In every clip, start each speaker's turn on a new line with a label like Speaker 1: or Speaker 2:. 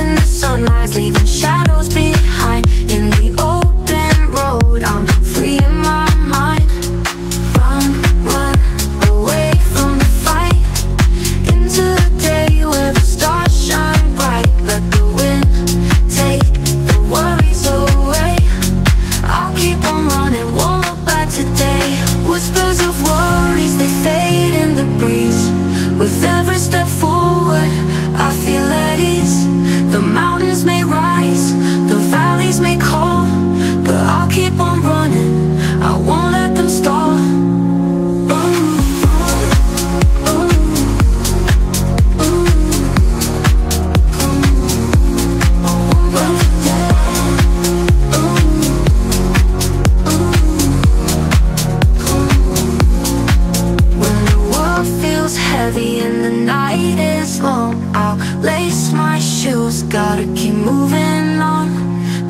Speaker 1: in the sunrise, leaving shadows behind. night is long. I'll lace my shoes, gotta keep moving on.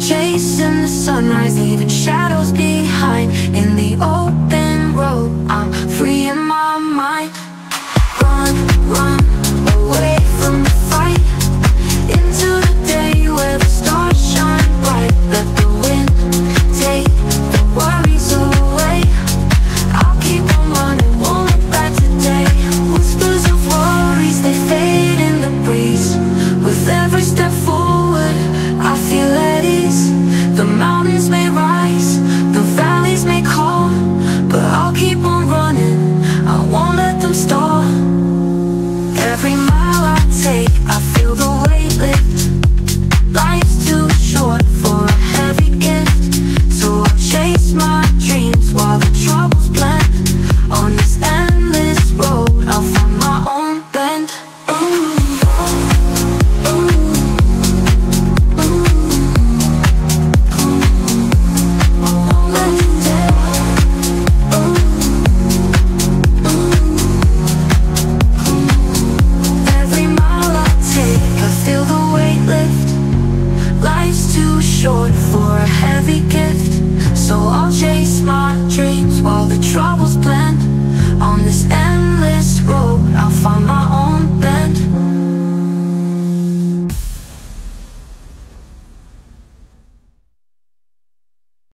Speaker 1: Chasing the sunrise, leaving shadows behind. In the open road, I'm free in my mind. Run, run. speaking.